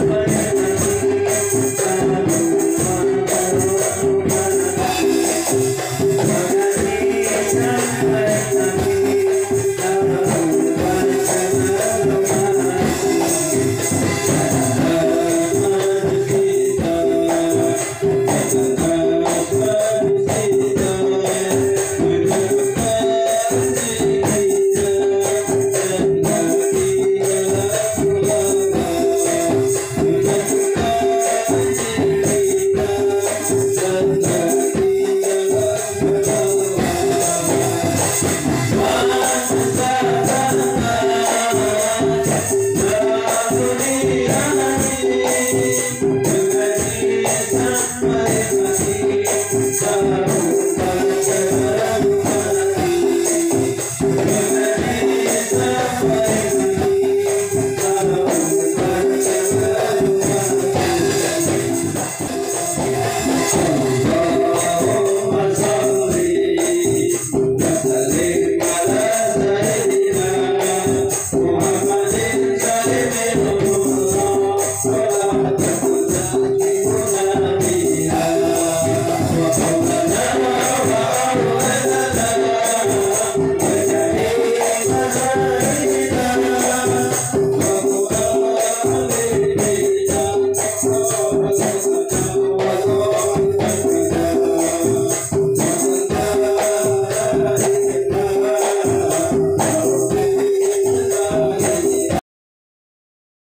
Yes.